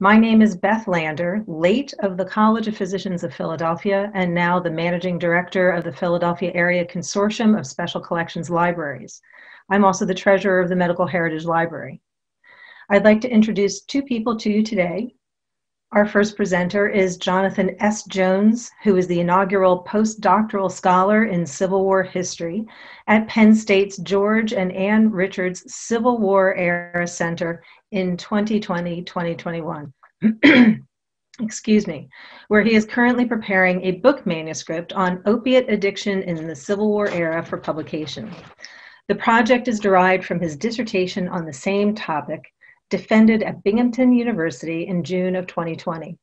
My name is Beth Lander, late of the College of Physicians of Philadelphia, and now the Managing Director of the Philadelphia Area Consortium of Special Collections Libraries. I'm also the Treasurer of the Medical Heritage Library. I'd like to introduce two people to you today. Our first presenter is Jonathan S. Jones, who is the inaugural postdoctoral scholar in Civil War history at Penn State's George and Ann Richards Civil War Era Center in 2020-2021. Excuse me, where he is currently preparing a book manuscript on opiate addiction in the Civil War era for publication. The project is derived from his dissertation on the same topic, defended at Binghamton University in June of 2020.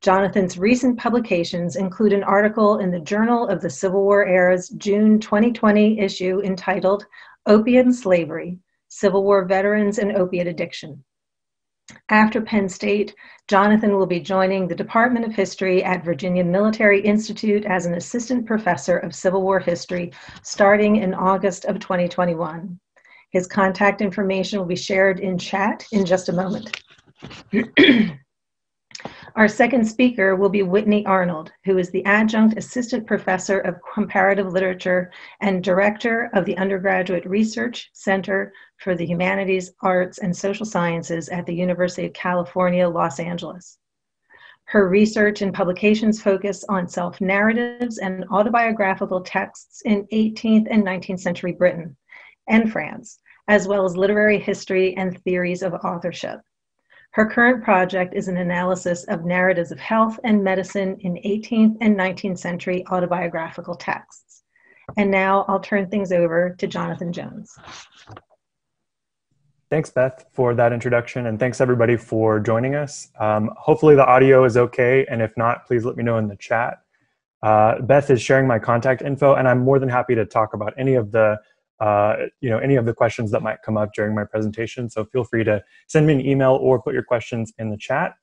Jonathan's recent publications include an article in the Journal of the Civil War Era's June 2020 issue entitled Opiate Slavery Civil War Veterans and Opiate Addiction. After Penn State, Jonathan will be joining the Department of History at Virginia Military Institute as an assistant professor of Civil War history starting in August of 2021. His contact information will be shared in chat in just a moment. Our second speaker will be Whitney Arnold, who is the Adjunct Assistant Professor of Comparative Literature and Director of the Undergraduate Research Center for the Humanities, Arts, and Social Sciences at the University of California, Los Angeles. Her research and publications focus on self narratives and autobiographical texts in 18th and 19th century Britain and France, as well as literary history and theories of authorship. Her current project is an analysis of narratives of health and medicine in 18th and 19th century autobiographical texts. And now I'll turn things over to Jonathan Jones. Thanks, Beth, for that introduction, and thanks everybody for joining us. Um, hopefully, the audio is okay, and if not, please let me know in the chat. Uh, Beth is sharing my contact info, and I'm more than happy to talk about any of the uh, you know, any of the questions that might come up during my presentation. So feel free to send me an email or put your questions in the chat.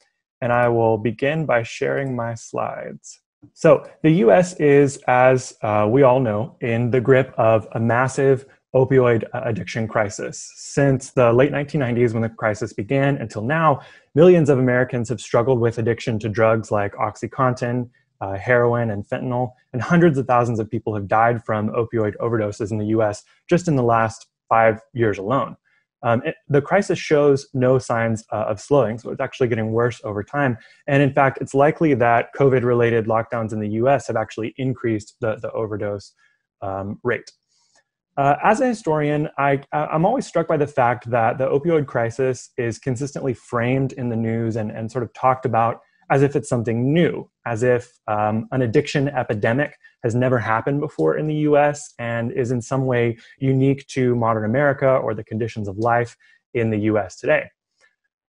And I will begin by sharing my slides. So the US is, as uh, we all know, in the grip of a massive opioid uh, addiction crisis. Since the late 1990s, when the crisis began, until now, millions of Americans have struggled with addiction to drugs like OxyContin, uh, heroin, and fentanyl, and hundreds of thousands of people have died from opioid overdoses in the US just in the last five years alone. Um, it, the crisis shows no signs uh, of slowing, so it's actually getting worse over time. And in fact, it's likely that COVID related lockdowns in the US have actually increased the, the overdose um, rate. Uh, as a historian, I, I'm always struck by the fact that the opioid crisis is consistently framed in the news and, and sort of talked about as if it's something new, as if um, an addiction epidemic has never happened before in the US and is in some way unique to modern America or the conditions of life in the US today.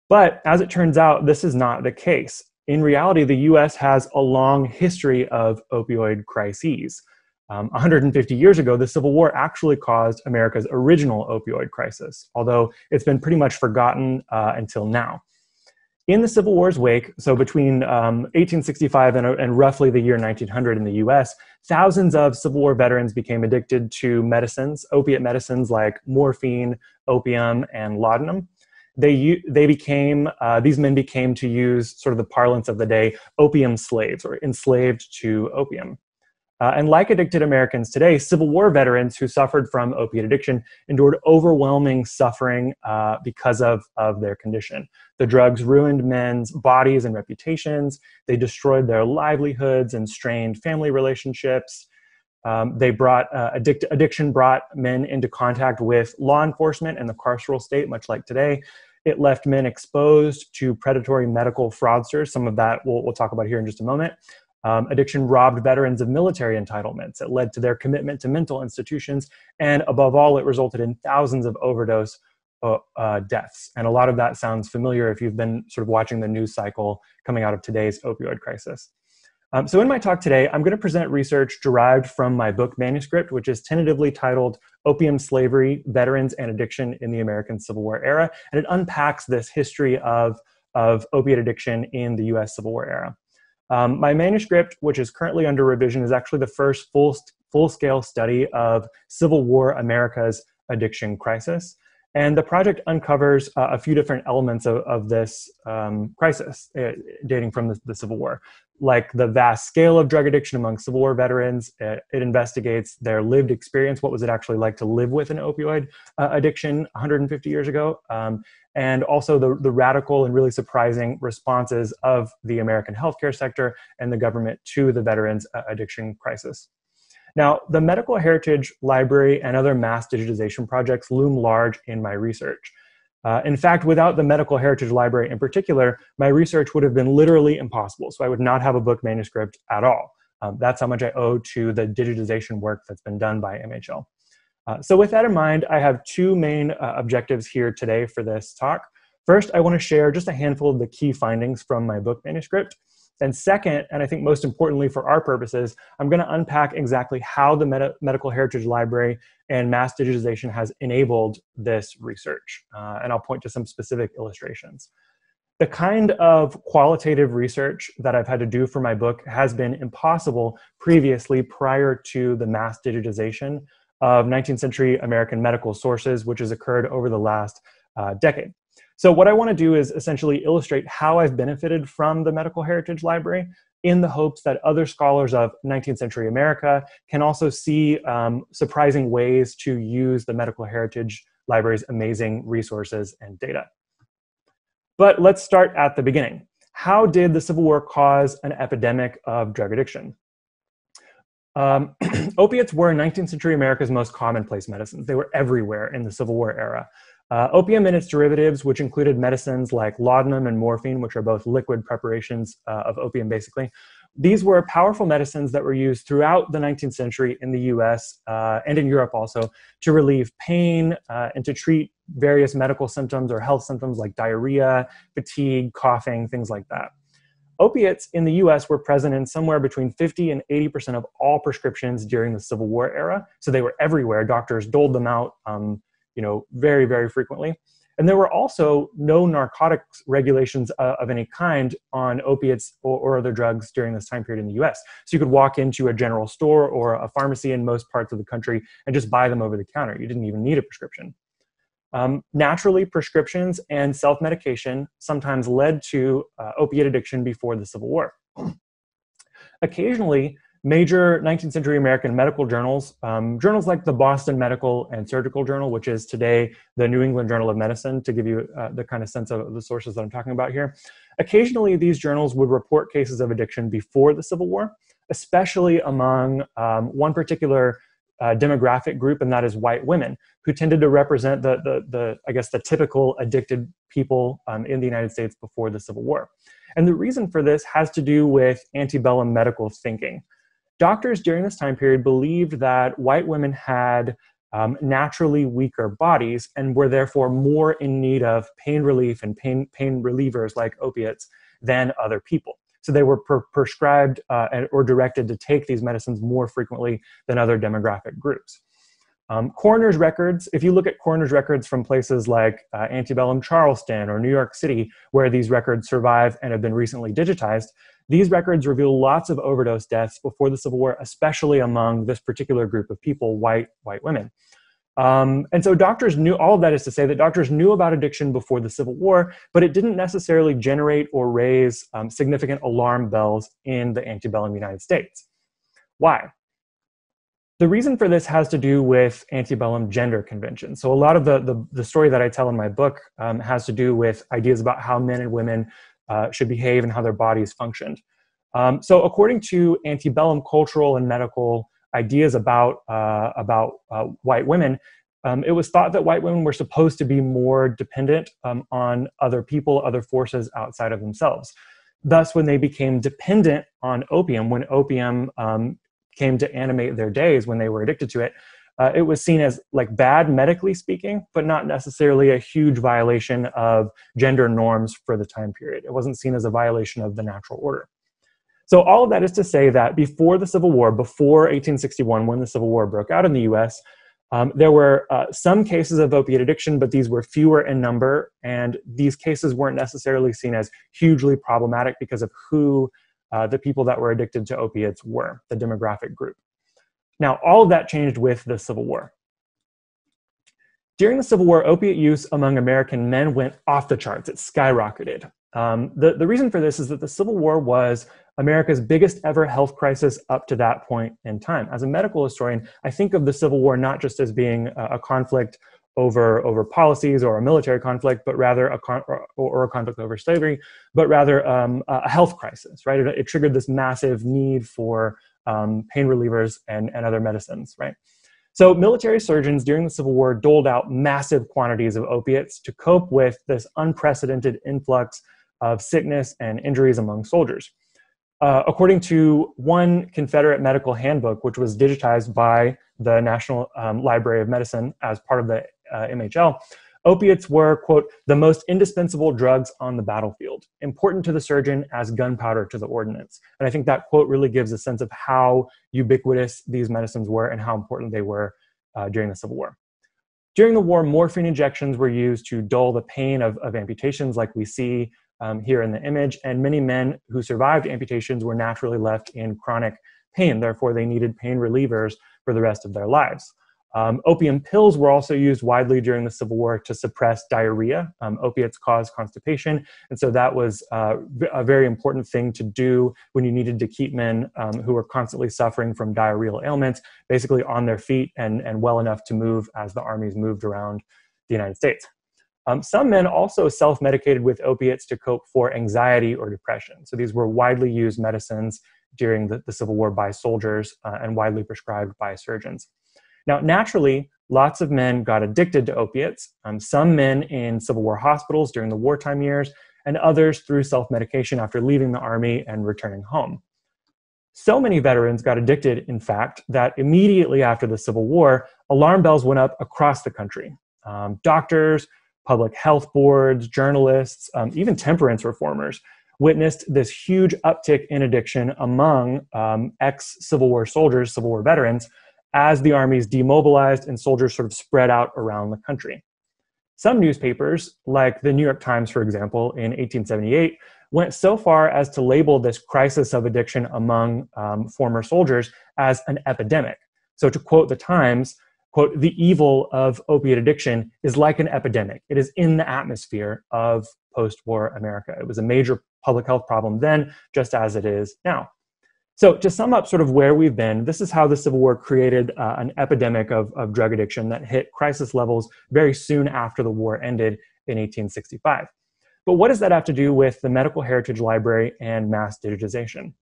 But as it turns out, this is not the case. In reality, the US has a long history of opioid crises. Um, 150 years ago, the Civil War actually caused America's original opioid crisis, although it's been pretty much forgotten uh, until now in the Civil War's wake, so between um, 1865 and, and, roughly the year 1900 in the US, thousands of Civil War veterans became addicted to medicines, opiate medicines like morphine, opium, and laudanum. They, they became, uh, these men became, to use sort of the parlance of the day, opium slaves or enslaved to opium. Uh, and like addicted Americans today, Civil War veterans who suffered from opiate addiction endured overwhelming suffering uh, because of, of their condition. The drugs ruined men's bodies and reputations, they destroyed their livelihoods and strained family relationships. Um, they brought uh, addict- addiction brought men into contact with law enforcement and the carceral state, much like today. It left men exposed to predatory medical fraudsters. Some of that we'll, we'll talk about here in just a moment. Um, addiction robbed veterans of military entitlements. It led to their commitment to mental institutions. And above all, it resulted in thousands of overdose uh, uh, deaths. And a lot of that sounds familiar if you've been sort of watching the news cycle coming out of today's opioid crisis. Um, so, in my talk today, I'm going to present research derived from my book manuscript, which is tentatively titled Opium Slavery, Veterans and Addiction in the American Civil War Era. And it unpacks this history of, of opiate addiction in the US Civil War era. Um, my manuscript, which is currently under revision, is actually the first full, full scale study of Civil War America's addiction crisis. And the project uncovers uh, a few different elements of, of this um, crisis uh, dating from the, the, Civil War, like the vast scale of drug addiction among Civil War veterans. It, it investigates their lived experience. What was it actually like to live with an opioid uh, addiction 150 years ago? Um, and also the, the radical and really surprising responses of the American healthcare sector and the government to the veterans' uh, addiction crisis. Now, the Medical Heritage Library and other mass digitization projects loom large in my research. Uh, in fact, without the Medical Heritage Library in particular, my research would have been literally impossible. So I would not have a book manuscript at all. Um, that's how much I owe to the digitization work that's been done by MHL. Uh, so with that in mind, I have two main uh, objectives here today for this talk. First, I want to share just a handful of the key findings from my book manuscript. And second, and I think most importantly for our purposes, I'm going to unpack exactly how the Medi Medical Heritage Library and mass digitization has enabled this research. Uh, and I'll point to some specific illustrations. The kind of qualitative research that I've had to do for my book has been impossible previously prior to the mass digitization of 19th century American medical sources, which has occurred over the last uh, decade. So what I want to do is essentially illustrate how I've benefited from the Medical Heritage Library in the hopes that other scholars of 19th century America can also see um, surprising ways to use the Medical Heritage Library's amazing resources and data. But let's start at the beginning. How did the Civil War cause an epidemic of drug addiction? Um, opiates were 19th century America's most commonplace medicines. They were everywhere in the Civil War era. Uh, opium and its derivatives, which included medicines like laudanum and morphine, which are both liquid preparations uh, of opium basically, these were powerful medicines that were used throughout the 19th century in the US uh, and in Europe also to relieve pain uh, and to treat various medical symptoms or health symptoms like diarrhea, fatigue, coughing, things like that. Opiates in the US were present in somewhere between 50 and 80% of all prescriptions during the Civil War era. So they were everywhere. Doctors doled them out um, you know, very, very frequently. And there were also no narcotics regulations uh, of any kind on opiates or, or, other drugs during this time period in the US. So you could walk into a general store or a pharmacy in most parts of the country and just buy them over the counter. You didn't even need a prescription. Um, naturally, prescriptions and self medication sometimes led to uh, opiate addiction before the Civil War. Occasionally, major 19th century American medical journals, um, journals like the Boston Medical and Surgical Journal, which is today the New England Journal of Medicine, to give you uh, the kind of sense of the sources that I'm talking about here. Occasionally, these journals would report cases of addiction before the Civil War, especially among um, one particular uh, demographic group, and that is white women, who tended to represent the, the, the I guess, the typical addicted people um, in the United States before the Civil War. And the reason for this has to do with antebellum medical thinking. Doctors during this time period believed that white women had um, naturally weaker bodies and were therefore more in need of pain relief and pain, pain relievers like opiates than other people. So they were per- prescribed uh, or directed to take these medicines more frequently than other demographic groups. Um, coroner's records, if you look at coroner's records from places like uh, antebellum Charleston or New York City, where these records survive and have been recently digitized, these records reveal lots of overdose deaths before the Civil War, especially among this particular group of people, white white women. Um, and so doctors knew all of that is to say that doctors knew about addiction before the Civil War, but it didn't necessarily generate or raise um, significant alarm bells in the antebellum United States. Why? The reason for this has to do with antebellum gender conventions. So a lot of the, the, the story that I tell in my book um, has to do with ideas about how men and women uh, should behave and how their bodies functioned. Um, so according to antebellum cultural and medical ideas about, uh, about uh, white women, um, it was thought that white women were supposed to be more dependent um, on other people, other forces outside of themselves. Thus, when they became dependent on opium, when opium um, came to animate their days, when they were addicted to it, uh, it was seen as like bad medically speaking, but not necessarily a huge violation of gender norms for the time period. It wasn't seen as a violation of the natural order. So, all of that is to say that before the Civil War, before 1861, when the Civil War broke out in the US, um, there were uh, some cases of opiate addiction, but these were fewer in number, and these cases weren't necessarily seen as hugely problematic because of who uh, the people that were addicted to opiates were, the demographic group. Now, all of that changed with the Civil War. During the Civil War, opiate use among American men went off the charts. It skyrocketed. Um, the, the reason for this is that the Civil War was America's biggest ever health crisis up to that point in time. As a medical historian, I think of the Civil War not just as being a, a conflict over over policies or a military conflict, but rather a con- or, or, a conflict over slavery, but rather um, a health crisis. Right? It, it, triggered this massive need for um, pain relievers and, and other medicines. Right? So military surgeons during the Civil War doled out massive quantities of opiates to cope with this unprecedented influx of sickness and injuries among soldiers. Uh, according to one Confederate medical handbook, which was digitized by the National um, Library of Medicine as part of the uh, MHL, opiates were, quote, the most indispensable drugs on the battlefield, important to the surgeon as gunpowder to the ordnance. And I think that quote really gives a sense of how ubiquitous these medicines were and how important they were uh, during the Civil War. During the war, morphine injections were used to dull the pain of, of amputations, like we see um, here in the image. And many men who survived amputations were naturally left in chronic pain. Therefore, they needed pain relievers for the rest of their lives. Um, opium pills were also used widely during the Civil War to suppress diarrhea. Um, opiates cause constipation, and so that was uh, a very important thing to do when you needed to keep men um, who were constantly suffering from diarrheal ailments basically on their feet and, and well enough to move as the armies moved around the United States. Um, some men also self medicated with opiates to cope for anxiety or depression. So these were widely used medicines during the, the Civil War by soldiers uh, and widely prescribed by surgeons. Now, naturally, lots of men got addicted to opiates, um, some men in Civil War hospitals during the wartime years, and others through self medication after leaving the Army and returning home. So many veterans got addicted, in fact, that immediately after the Civil War, alarm bells went up across the country. Um, doctors, public health boards, journalists, um, even temperance reformers witnessed this huge uptick in addiction among um, ex Civil War soldiers, Civil War veterans, as the armies demobilized and soldiers sort of spread out around the country. Some newspapers, like the New York Times, for example, in 1878, went so far as to label this crisis of addiction among um, former soldiers as an epidemic. So, to quote the Times, quote, the evil of opiate addiction is like an epidemic. It is in the atmosphere of post war America. It was a major public health problem then, just as it is now. So, to sum up sort of where we've been, this is how the Civil War created uh, an epidemic of, of drug addiction that hit crisis levels very soon after the war ended in 1865. But what does that have to do with the Medical Heritage Library and mass digitization?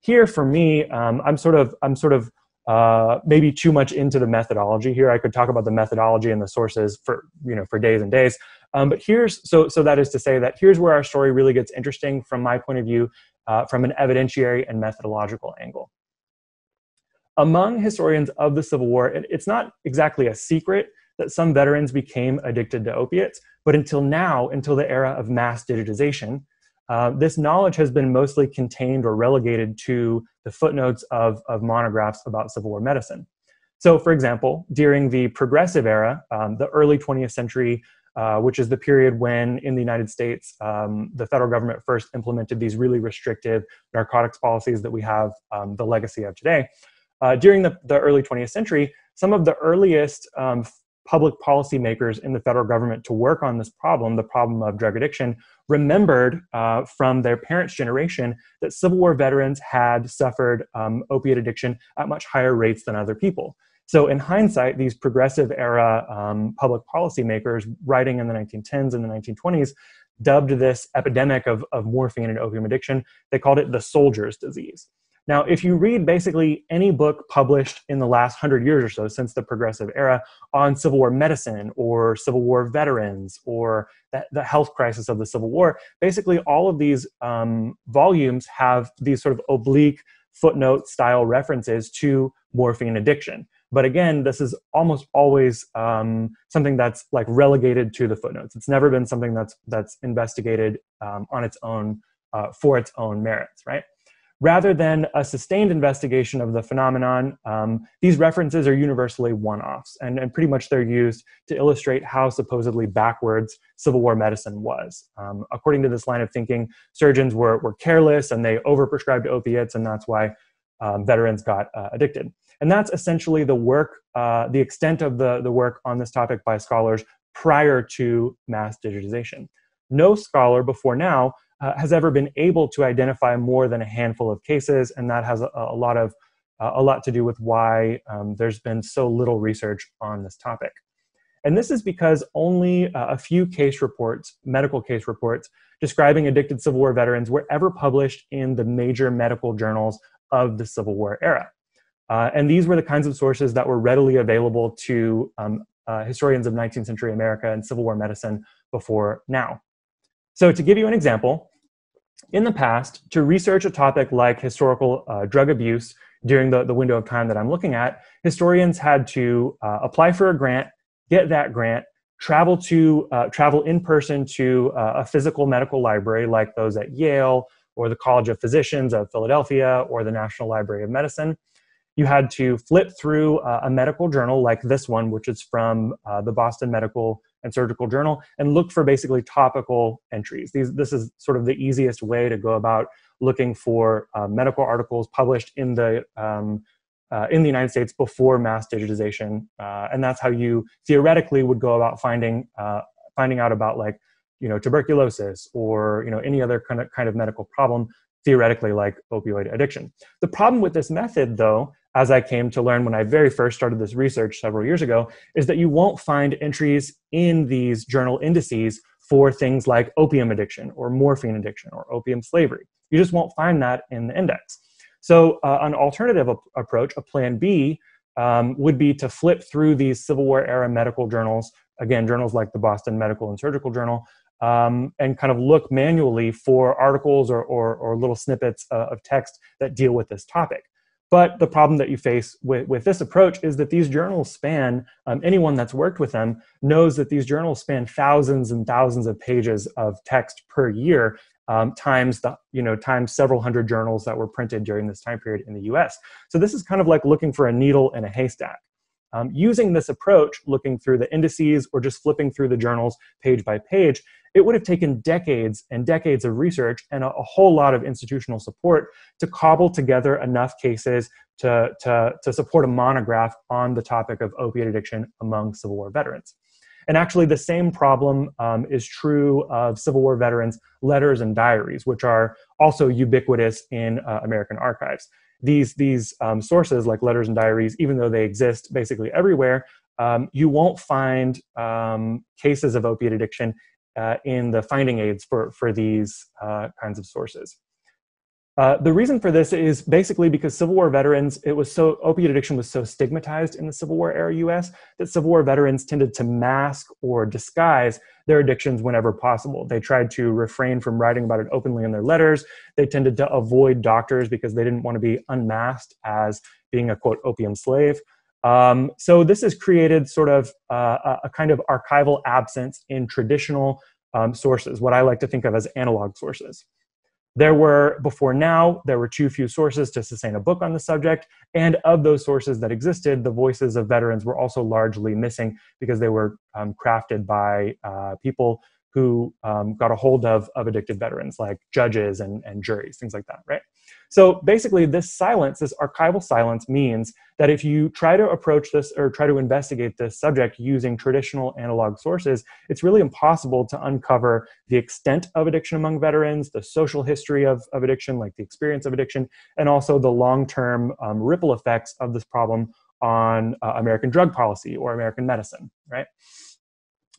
Here, for me, um, I'm sort of I'm sort of uh, maybe too much into the methodology here. I could talk about the methodology and the sources for you know for days and days. Um, but here's so so that is to say that here's where our story really gets interesting from my point of view uh, from an evidentiary and methodological angle. Among historians of the Civil War, it, it's not exactly a secret that some veterans became addicted to opiates, but until now, until the era of mass digitization, uh, this knowledge has been mostly contained or relegated to the footnotes of, of monographs about Civil War medicine. So, for example, during the progressive era, um, the early 20th century uh, which is the period when, in the United States, um, the federal government first implemented these really restrictive narcotics policies that we have um, the legacy of today. Uh, during the, the, early 20th century, some of the earliest um, public policymakers in the federal government to work on this problem, the problem of drug addiction, remembered uh, from their parents' generation that Civil War veterans had suffered um, opiate addiction at much higher rates than other people. So, in hindsight, these progressive era um, public policymakers writing in the 1910s and the 1920s dubbed this epidemic of, of morphine and opium addiction, they called it the soldier's disease. Now, if you read basically any book published in the last hundred years or so since the progressive era on Civil War medicine or Civil War veterans or the, the health crisis of the Civil War, basically all of these um, volumes have these sort of oblique footnote style references to morphine addiction. But again, this is almost always um, something that's like relegated to the footnotes. It's never been something that's that's investigated um, on its own uh, for its own merits, right? Rather than a sustained investigation of the phenomenon, um, these references are universally one-offs, and, and pretty much they're used to illustrate how supposedly backwards Civil War medicine was. Um, according to this line of thinking, surgeons were, were careless and they overprescribed opiates, and that's why um, veterans got uh, addicted. And that's essentially the work, uh, the extent of the, the work on this topic by scholars prior to mass digitization. No scholar before now uh, has ever been able to identify more than a handful of cases, and that has a, a lot of uh, a lot to do with why um, there's been so little research on this topic. And this is because only uh, a few case reports, medical case reports, describing addicted Civil War veterans were ever published in the major medical journals of the Civil War era. Uh, and these were the kinds of sources that were readily available to um, uh, historians of 19th century America and Civil War medicine before now. So, to give you an example, in the past, to research a topic like historical uh, drug abuse during the, the window of time that I'm looking at, historians had to uh, apply for a grant, get that grant, travel to uh, travel in person to a physical medical library like those at Yale or the College of Physicians of Philadelphia or the National Library of Medicine, you had to flip through uh, a medical journal like this one, which is from uh, the Boston Medical and Surgical Journal, and look for basically topical entries. These, this is sort of the easiest way to go about looking for uh, medical articles published in the um, uh, in the United States before mass digitization, uh, and that's how you theoretically would go about finding uh, finding out about like you know tuberculosis or you know any other kind of kind of medical problem theoretically like opioid addiction. The problem with this method, though, as I came to learn when I very first started this research several years ago, is that you won't find entries in these journal indices for things like opium addiction or morphine addiction or opium slavery. You just won't find that in the index. So, uh, an alternative ap- approach, a plan B, um, would be to flip through these Civil War era medical journals, again, journals like the Boston Medical and Surgical Journal, um, and kind of look manually for articles or, or, or little snippets uh, of text that deal with this topic. But the problem that you face with, with this approach is that these journals span, um, anyone that's worked with them knows that these journals span thousands and thousands of pages of text per year, um, times the, you know, times several hundred journals that were printed during this time period in the US. So this is kind of like looking for a needle in a haystack. Um, using this approach, looking through the indices or just flipping through the journals page by page, it would have taken decades and decades of research and a, a whole lot of institutional support to cobble together enough cases to, to, to support a monograph on the topic of opiate addiction among Civil War veterans. And actually, the same problem um, is true of Civil War veterans' letters and diaries, which are also ubiquitous in uh, American archives these these um, sources like letters and diaries, even though they exist basically everywhere, um, you won't find um, cases of opiate addiction uh, in the finding aids for for these uh, kinds of sources. Uh, the reason for this is basically because Civil War veterans, it was so opiate addiction was so stigmatized in the Civil War era U.S. that Civil War veterans tended to mask or disguise their addictions whenever possible. They tried to refrain from writing about it openly in their letters. They tended to avoid doctors because they didn't want to be unmasked as being a quote opium slave. Um, so this has created sort of uh, a kind of archival absence in traditional um, sources, what I like to think of as analog sources. There were, before now, there were too few sources to sustain a book on the subject. And of those sources that existed, the voices of veterans were also largely missing because they were um, crafted by uh, people who um, got a hold of, of addicted veterans, like judges and, and juries, things like that, right? So basically, this silence, this archival silence, means that if you try to approach this or try to investigate this subject using traditional analog sources, it's really impossible to uncover the extent of addiction among veterans, the social history of, of addiction, like the experience of addiction, and also the long term um, ripple effects of this problem on uh, American drug policy or American medicine, right?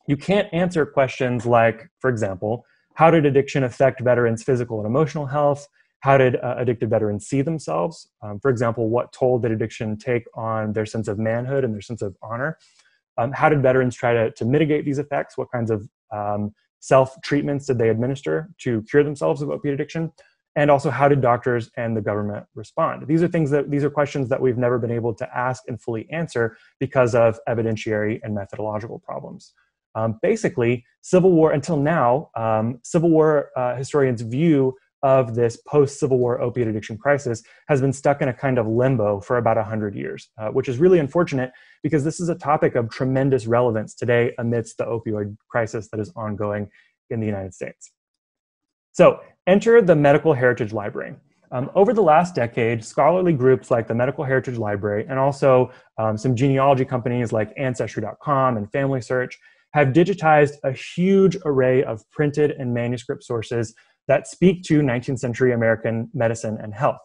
You can't answer questions like, for example, how did addiction affect veterans' physical and emotional health? How did uh, addicted veterans see themselves? Um, for example, what toll did addiction take on their sense of manhood and their sense of honor? Um, how did veterans try to, to mitigate these effects? What kinds of um, self treatments did they administer to cure themselves of opiate addiction? And also, how did doctors and the government respond? These are things that these are questions that we've never been able to ask and fully answer because of evidentiary and methodological problems. Um, basically, Civil War, until now, um, Civil War uh, historians' view of this post Civil War opiate addiction crisis has been stuck in a kind of limbo for about 100 years, uh, which is really unfortunate because this is a topic of tremendous relevance today amidst the opioid crisis that is ongoing in the United States. So, enter the Medical Heritage Library. Um, over the last decade, scholarly groups like the Medical Heritage Library and also um, some genealogy companies like Ancestry.com and Family Search have digitized a huge array of printed and manuscript sources that speak to 19th century American medicine and health.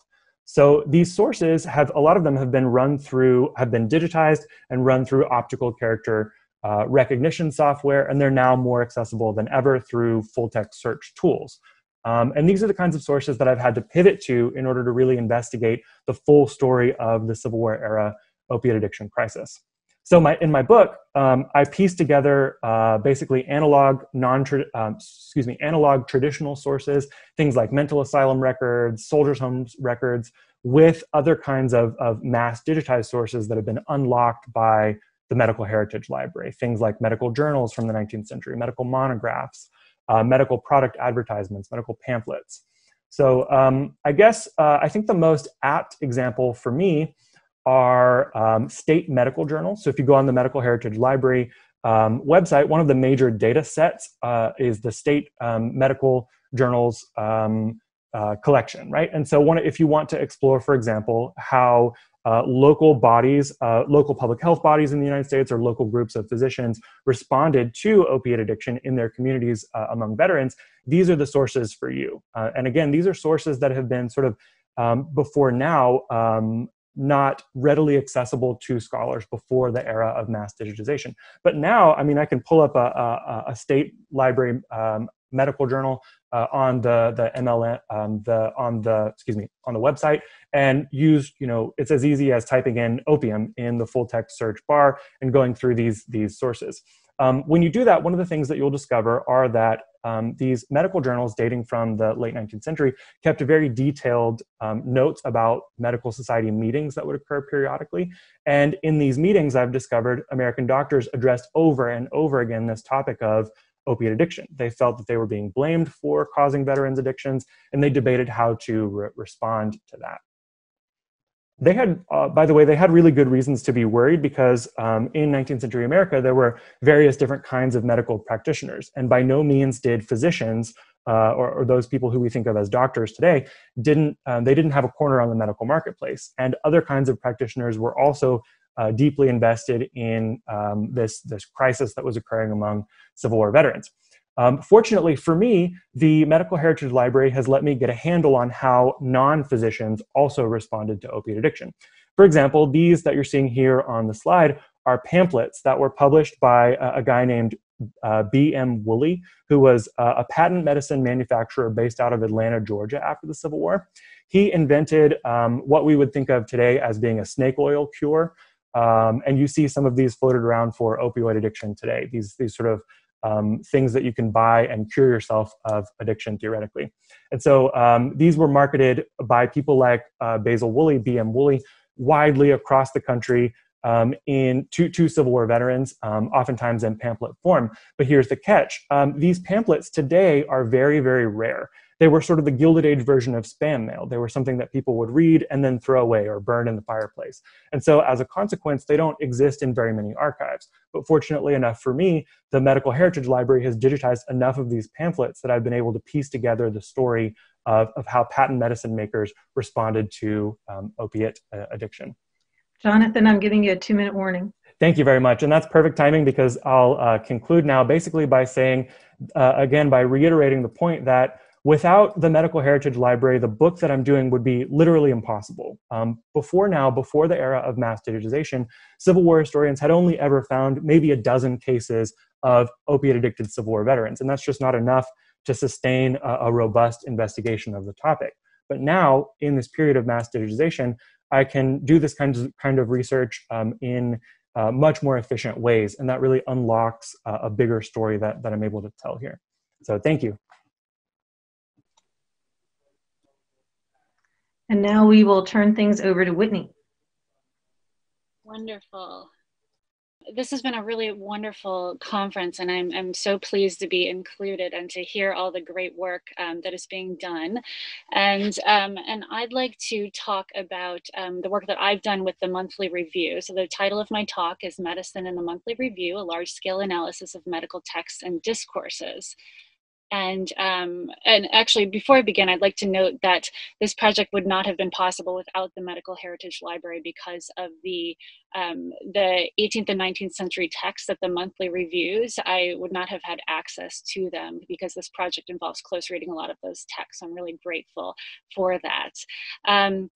So these sources have, a lot of them have been run through, have been digitized and run through optical character uh, recognition software, and they're now more accessible than ever through full text search tools. Um, and these are the kinds of sources that I've had to pivot to in order to really investigate the full story of the Civil War era opiate addiction crisis. So my, in my book, um, I pieced together uh, basically analog non um, excuse me analog traditional sources, things like mental asylum records, soldiers' homes records, with other kinds of, of mass digitized sources that have been unlocked by the Medical Heritage Library, things like medical journals from the 19th century, medical monographs, uh, medical product advertisements, medical pamphlets. So um, I guess uh, I think the most apt example for me are um, state medical journals. So if you go on the Medical Heritage Library um, website, one of the major data sets uh, is the state um, medical journals um, uh, collection, right? And so one, if you want to explore, for example, how uh, local bodies, uh, local public health bodies in the United States or local groups of physicians responded to opiate addiction in their communities uh, among veterans, these are the sources for you. Uh, and again, these are sources that have been sort of um, before now um, not readily accessible to scholars before the era of mass digitization. But now, I mean, I can pull up a, a, a state library um, medical journal uh, on the the MLN um, the on the excuse me on the website and use you know it's as easy as typing in opium in the full text search bar and going through these these sources. Um, when you do that, one of the things that you'll discover are that um, these medical journals dating from the late 19th century kept very detailed um, notes about medical society meetings that would occur periodically. And in these meetings, I've discovered American doctors addressed over and over again this topic of opiate addiction. They felt that they were being blamed for causing veterans' addictions, and they debated how to re- respond to that they had, uh, by the way, they had really good reasons to be worried because um, in 19th century America, there were various different kinds of medical practitioners. And by no means did physicians uh, or, or, those people who we think of as doctors today didn't, um, they didn't have a corner on the medical marketplace. And other kinds of practitioners were also uh, deeply invested in um, this, this crisis that was occurring among Civil War veterans. Um, fortunately for me, the Medical Heritage Library has let me get a handle on how non physicians also responded to opiate addiction. For example, these that you're seeing here on the slide are pamphlets that were published by a, a guy named uh, B.M. Woolley, who was uh, a patent medicine manufacturer based out of Atlanta, Georgia after the Civil War. He invented um, what we would think of today as being a snake oil cure. Um, and you see some of these floated around for opioid addiction today. These, these sort of um, things that you can buy and cure yourself of addiction theoretically. And so um, these were marketed by people like uh, Basil Woolley, BM Woolley, widely across the country um, in to, to Civil War veterans, um, oftentimes in pamphlet form. But here's the catch um, these pamphlets today are very, very rare they were sort of the Gilded Age version of spam mail. They were something that people would read and then throw away or burn in the fireplace. And so, as a consequence, they don't exist in very many archives. But fortunately enough for me, the Medical Heritage Library has digitized enough of these pamphlets that I've been able to piece together the story of, of how patent medicine makers responded to um, opiate uh, addiction. Jonathan, I'm giving you a two minute warning. Thank you very much. And that's perfect timing because I'll uh, conclude now basically by saying, uh, again, by reiterating the point that Without the Medical Heritage Library, the book that I'm doing would be literally impossible. Um, before now, before the era of mass digitization, Civil War historians had only ever found maybe a dozen cases of opiate addicted Civil War veterans, and that's just not enough to sustain a, a robust investigation of the topic. But now, in this period of mass digitization, I can do this kind of, kind of research um, in uh, much more efficient ways, and that really unlocks uh, a bigger story that, that I'm able to tell here. So, thank you. And now we will turn things over to Whitney. Wonderful. This has been a really wonderful conference, and I'm, I'm so pleased to be included and to hear all the great work um, that is being done. And, um, and I'd like to talk about um, the work that I've done with the monthly review. So, the title of my talk is Medicine in the Monthly Review A Large Scale Analysis of Medical Texts and Discourses. And, um, and actually, before I begin, I'd like to note that this project would not have been possible without the Medical Heritage Library because of the, um, the 18th and 19th century texts that the monthly reviews. I would not have had access to them because this project involves close reading a lot of those texts. I'm really grateful for that. Um,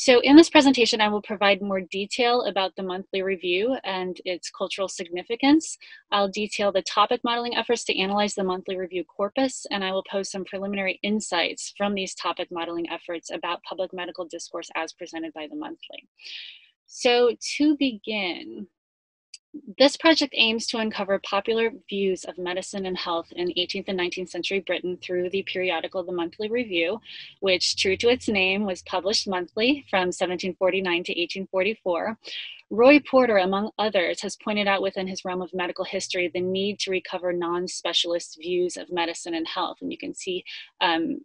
so in this presentation, I will provide more detail about the monthly review and its cultural significance. I'll detail the topic modeling efforts to analyze the monthly review corpus, and I will pose some preliminary insights from these topic modeling efforts about public medical discourse as presented by the monthly. So to begin, this project aims to uncover popular views of medicine and health in 18th and 19th century Britain through the periodical The Monthly Review, which, true to its name, was published monthly from 1749 to 1844. Roy Porter, among others, has pointed out within his realm of medical history the need to recover non specialist views of medicine and health. And you can see um,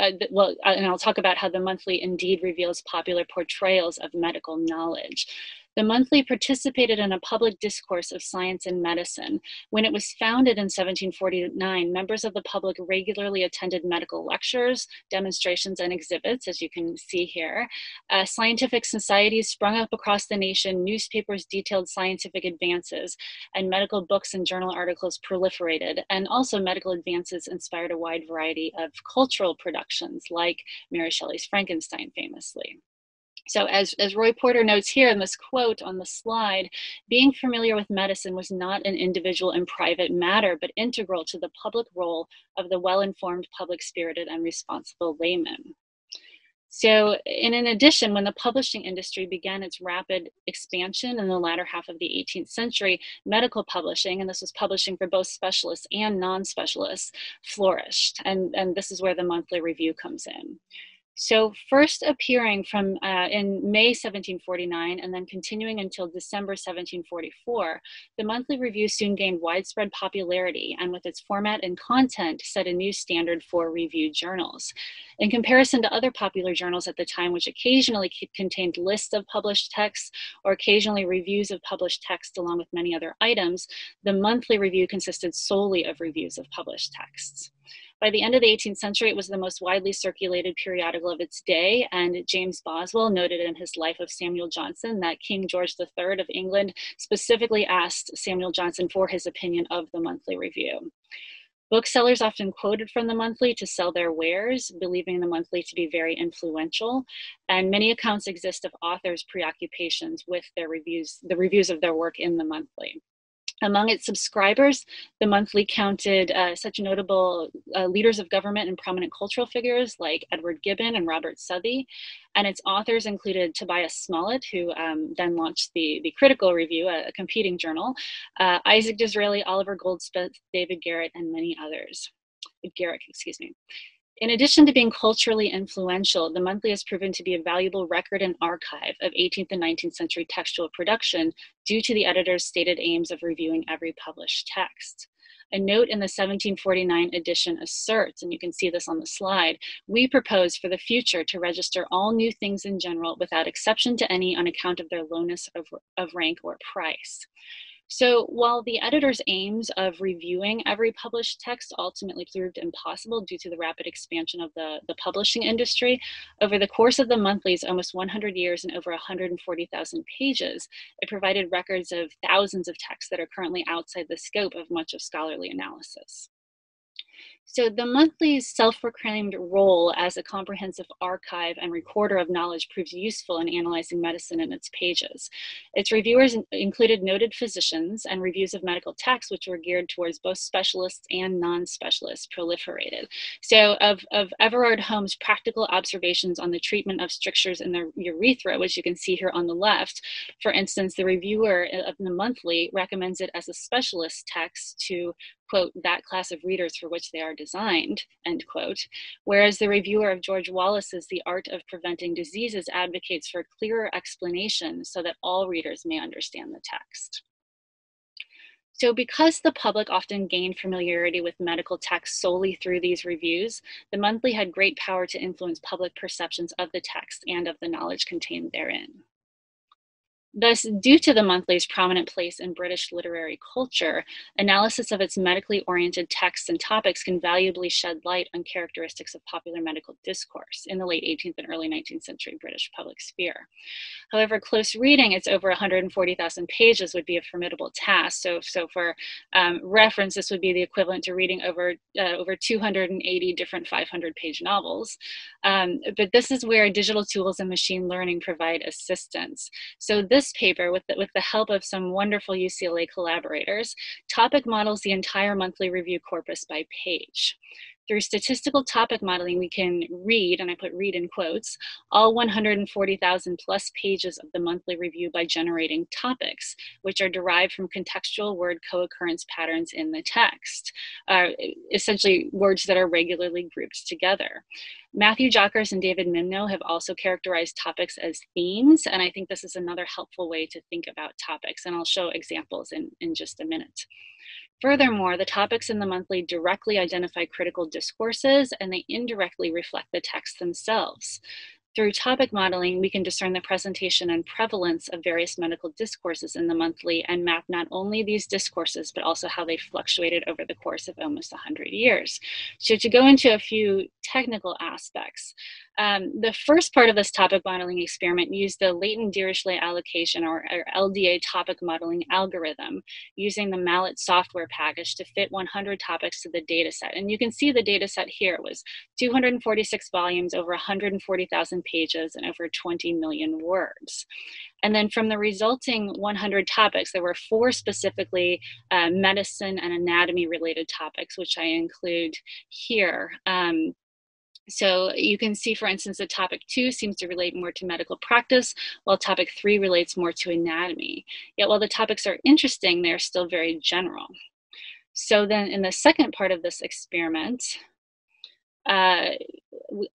uh, well, and I'll talk about how the monthly indeed reveals popular portrayals of medical knowledge. The monthly participated in a public discourse of science and medicine. When it was founded in 1749, members of the public regularly attended medical lectures, demonstrations, and exhibits, as you can see here. Uh, scientific societies sprung up across the nation, newspapers detailed scientific advances, and medical books and journal articles proliferated. And also, medical advances inspired a wide variety of cultural productions, like Mary Shelley's Frankenstein, famously. So, as, as Roy Porter notes here in this quote on the slide, being familiar with medicine was not an individual and private matter, but integral to the public role of the well informed, public spirited, and responsible layman. So, in, addition, when the publishing industry began its rapid expansion in the latter half of the 18th century, medical publishing, and this was publishing for both specialists and non specialists, flourished. And, and this is where the monthly review comes in. So, first appearing from uh, in May 1749 and then continuing until December 1744, the monthly review soon gained widespread popularity and, with its format and content, set a new standard for review journals. In comparison to other popular journals at the time, which occasionally contained lists of published texts or occasionally reviews of published texts along with many other items, the monthly review consisted solely of reviews of published texts. By the end of the 18th century, it was the most widely circulated periodical of its day, and James Boswell noted in his Life of Samuel Johnson that King George III of England specifically asked Samuel Johnson for his opinion of the monthly review. Booksellers often quoted from the monthly to sell their wares, believing the monthly to be very influential. And many accounts exist of authors' preoccupations with their reviews, the reviews of their work in the monthly. Among its subscribers, the monthly counted uh, such notable uh, leaders of government and prominent cultural figures like Edward Gibbon and Robert Southey. And its authors included Tobias Smollett, who um, then launched the, the Critical Review, a, a competing journal, uh, Isaac Disraeli, Oliver Goldsmith, David Garrett, and many others. Garrick, excuse me. In addition to being culturally influential, the monthly has proven to be a valuable record and archive of 18th and 19th century textual production due to the editor's stated aims of reviewing every published text. A note in the 1749 edition asserts, and you can see this on the slide, we propose for the future to register all new things in general without exception to any on account of their lowness of, of rank or price. So while the editor's aims of reviewing every published text ultimately proved impossible due to the rapid expansion of the, the publishing industry, over the course of the monthlies, almost 100 years and over 140,000 pages, it provided records of thousands of texts that are currently outside the scope of much of scholarly analysis. So the monthly's self-proclaimed role as a comprehensive archive and recorder of knowledge proves useful in analyzing medicine in its pages. Its reviewers included noted physicians and reviews of medical texts, which were geared towards both specialists and non-specialists, proliferated. So of, of Everard Home's practical observations on the treatment of strictures in the urethra, which you can see here on the left, for instance, the reviewer of the monthly recommends it as a specialist text to quote, that class of readers for which they are designed, end quote. Whereas the reviewer of George Wallis's The Art of Preventing Diseases advocates for clearer explanation so that all readers may understand the text. So, because the public often gained familiarity with medical texts solely through these reviews, the monthly had great power to influence public perceptions of the text and of the knowledge contained therein. Thus, due to the monthly's prominent place in British literary culture, analysis of its medically oriented texts and topics can valuably shed light on characteristics of popular medical discourse in the late 18th and early 19th century British public sphere. However, close reading, its over 140,000 pages, would be a formidable task. So, so for um, reference, this would be the equivalent to reading over, uh, over 280 different 500 page novels. Um, but this is where digital tools and machine learning provide assistance. So this paper, with the, with the help of some wonderful UCLA collaborators, topic models the entire monthly review corpus by page. Through statistical topic modeling, we can read, and I put read in quotes, all 140,000 plus pages of the monthly review by generating topics, which are derived from contextual word co-occurrence patterns in the text, uh, essentially words that are regularly grouped together. Matthew Jockers and David Mimno have also characterized topics as themes, and I think this is another helpful way to think about topics, and I'll show examples in, in just a minute. Furthermore, the topics in the monthly directly identify critical discourses and they indirectly reflect the text themselves. Through topic modeling, we can discern the presentation and prevalence of various medical discourses in the monthly and map not only these discourses, but also how they fluctuated over the course of almost 100 years. So to go into a few technical aspects, um, the first part of this topic modeling experiment used the latent Dirichlet allocation or, or, LDA topic modeling algorithm using the Mallet software package to fit 100 topics to the data set. And you can see the data set here was 246 volumes, over 140,000 pages, and over 20 million words. And then from the resulting 100 topics, there were four specifically uh, medicine and anatomy related topics, which I include here. Um, so you can see, for instance, that topic two seems to relate more to medical practice, while topic three relates more to anatomy. Yet while the topics are interesting, they're still very general. So then in the second part of this experiment, uh,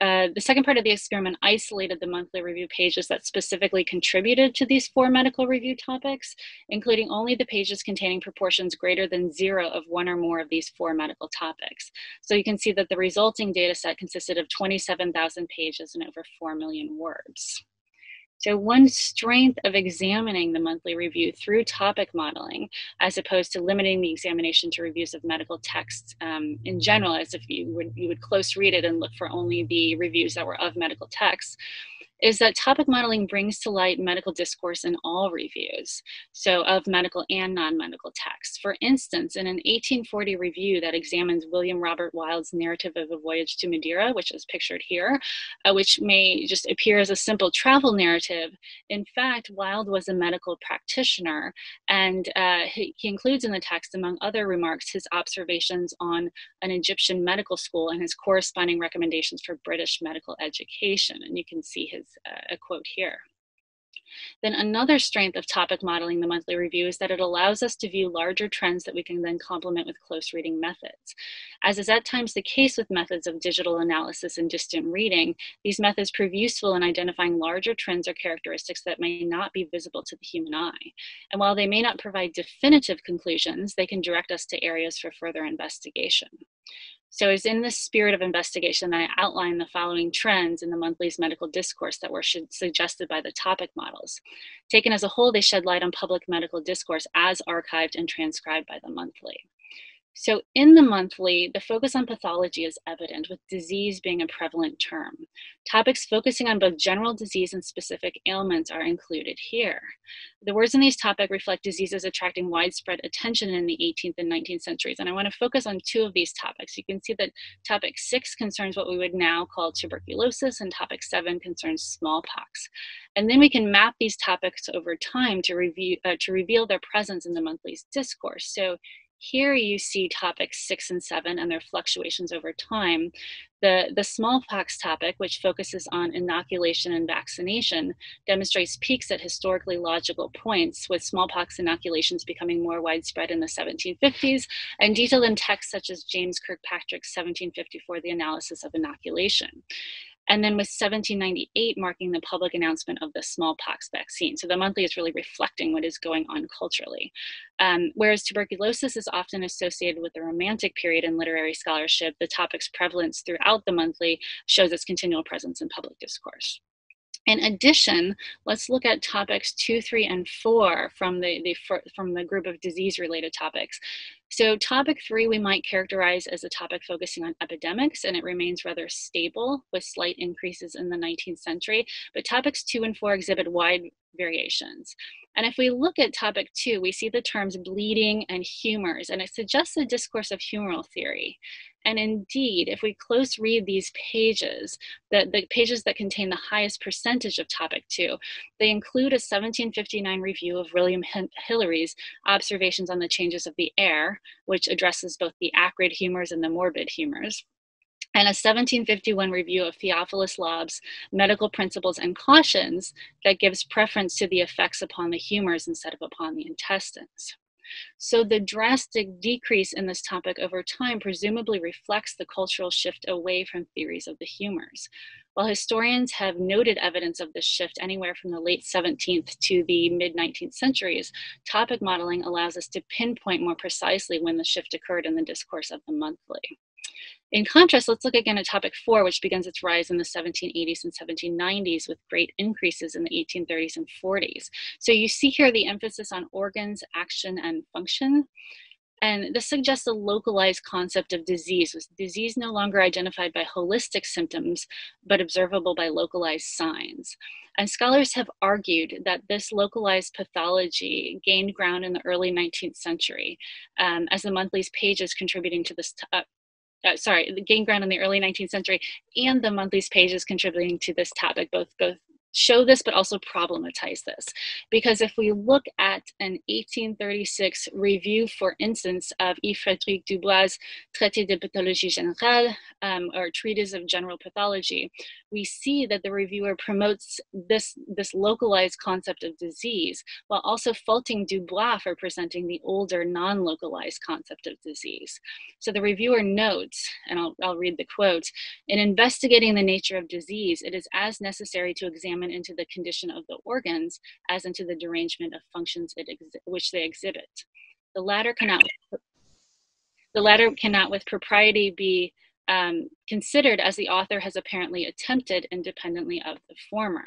uh, the second part of the experiment isolated the monthly review pages that specifically contributed to these four medical review topics, including only the pages containing proportions greater than zero of one or more of these four medical topics. So you can see that the resulting data set consisted of 27,000 pages and over 4 million words. So, one strength of examining the monthly review through topic modeling, as opposed to limiting the examination to reviews of medical texts um, in general, as if you would, you would close read it and look for only the reviews that were of medical texts, is that topic modeling brings to light medical discourse in all reviews, so of medical and non medical texts. For instance, in an 1840 review that examines William Robert Wilde's narrative of a voyage to Madeira, which is pictured here, uh, which may just appear as a simple travel narrative, in fact, Wilde was a medical practitioner, and uh, he, he includes in the text, among other remarks, his observations on an Egyptian medical school and his corresponding recommendations for British medical education. And you can see his Uh, a quote here. Then another strength of topic modeling the monthly review is that it allows us to view larger trends that we can then complement with close reading methods. As is at times the case with methods of digital analysis and distant reading, these methods prove useful in identifying larger trends or characteristics that may not be visible to the human eye. And while they may not provide definitive conclusions, they can direct us to areas for further investigation. So it's in the spirit of investigation that I outline the following trends in the monthly's medical discourse that were suggested by the topic models. Taken as a whole, they shed light on public medical discourse as archived and transcribed by the monthly. So in the monthly, the focus on pathology is evident, with disease being a prevalent term. Topics focusing on both general disease and specific ailments are included here. The words in these topics reflect diseases attracting widespread attention in the 18th and 19th centuries, and I want to focus on two of these topics. You can see that topic six concerns what we would now call tuberculosis, and topic seven concerns smallpox. And then we can map these topics over time to, review, uh, to reveal their presence in the monthly's discourse. So here you see topics six and seven and their fluctuations over time. The, the smallpox topic, which focuses on inoculation and vaccination, demonstrates peaks at historically logical points, with smallpox inoculations becoming more widespread in the 1750s, and detailed in texts such as James Kirkpatrick's 1754 The Analysis of Inoculation and then with 1798 marking the public announcement of the smallpox vaccine. So the monthly is really reflecting what is going on culturally. Um, whereas tuberculosis is often associated with the Romantic period in literary scholarship, the topic's prevalence throughout the monthly shows its continual presence in public discourse. In addition, let's look at topics two, three, and four from the, the from the group of disease-related topics. So topic three, we might characterize as a topic focusing on epidemics, and it remains rather stable with slight increases in the 19th century. But topics two and four exhibit wide variations. And if we look at topic two, we see the terms bleeding and humors, and it suggests a discourse of humoral theory. And indeed, if we close read these pages, the, the pages that contain the highest percentage of topic two, they include a 1759 review of William Hillary's observations on the changes of the air, which addresses both the acrid humors and the morbid humors and a 1751 review of Theophilus Lobb's Medical Principles and Cautions that gives preference to the effects upon the humors instead of upon the intestines. So the drastic decrease in this topic over time presumably reflects the cultural shift away from theories of the humors. While historians have noted evidence of this shift anywhere from the late 17th to the mid 19th centuries, topic modeling allows us to pinpoint more precisely when the shift occurred in the discourse of the monthly. In contrast, let's look again at topic four, which begins its rise in the 1780s and 1790s with great increases in the 1830s and 40s. So you see here the emphasis on organs, action, and function. And this suggests a localized concept of disease, with disease no longer identified by holistic symptoms, but observable by localized signs. And scholars have argued that this localized pathology gained ground in the early 19th century um, as the monthly's pages contributing to this, uh, uh, sorry, gained ground in the early 19th century and the monthly's pages contributing to this topic, both, both show this but also problematize this. Because if we look at an 1836 review for instance of Yves Frédéric Dubois' Traité de pathologie générale um, or treatise of general pathology we see that the reviewer promotes this this localized concept of disease while also faulting Dubois for presenting the older non-localized concept of disease. So the reviewer notes and I'll, I'll read the quote in investigating the nature of disease it is as necessary to examine examine into the condition of the organs as into the derangement of functions which they exhibit. The latter cannot, the latter cannot with propriety be um, considered as the author has apparently attempted independently of the former.